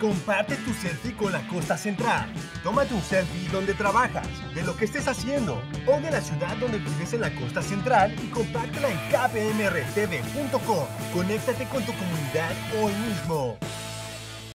Comparte tu selfie con la Costa Central. Tómate un selfie donde trabajas, de lo que estés haciendo o de la ciudad donde vives en la Costa Central y compártela en kpmrtv.com. Conéctate con tu comunidad hoy mismo.